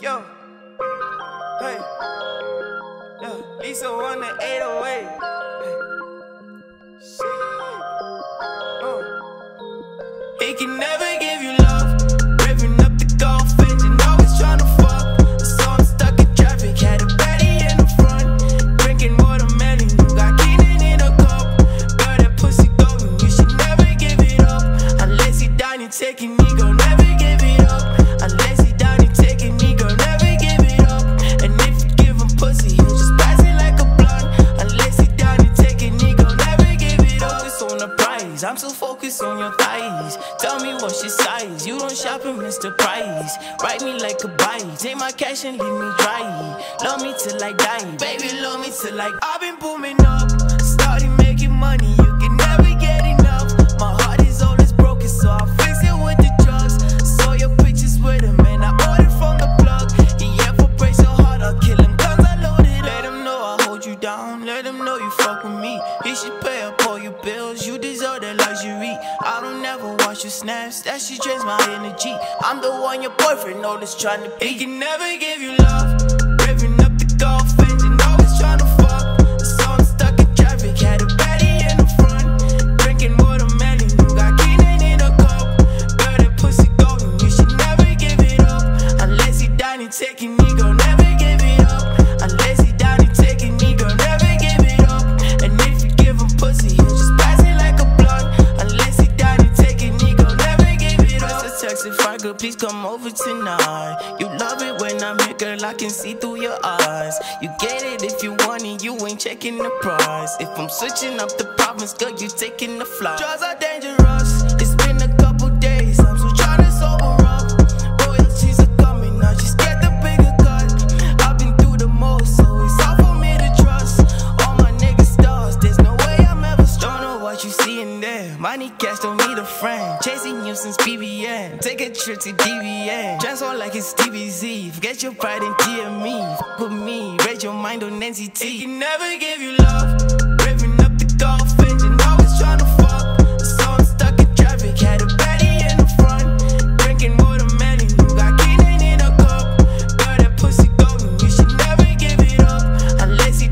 Yo, hey, yeah, Lisa on the 808. Hey. Shit. Uh. Oh. It can never give you I'm so focused on your thighs. Tell me what's your size, you don't shop at Mr. Price. Write me like a bite, take my cash and leave me dry. Love me till I die, baby, love me till like I've been booming up, started making money, you can never get enough. My heart is always broken, so I fix it with the drugs. Saw your pictures with him, and I ordered from the plug. He ever pray so hard, I'll kill him, guns I loaded. Let him know I hold you down, let him know you fuck with me. He should pay up all your bills, your snaps, that she drains my energy. I'm the one your boyfriend always trying to be. He can never give you love. Please come over tonight. You love it when I'm here, girl, I can see through your eyes. You get it if you want it, you ain't checking the price. If I'm switching up the province, girl, you taking the flight. Drugs are dangerous. Cash don't need a friend. Chasing you since BBN. Take a trip to DVN. Transform like it's DBZ. Forget your pride and GME. Fuck with me, raise your mind on NCT. He never give you love. Revving up the always tryna fuck. So I'm stuck in traffic, had a baddie in the front. Drinking you got in a cup. That pussy you should never give it up. Unless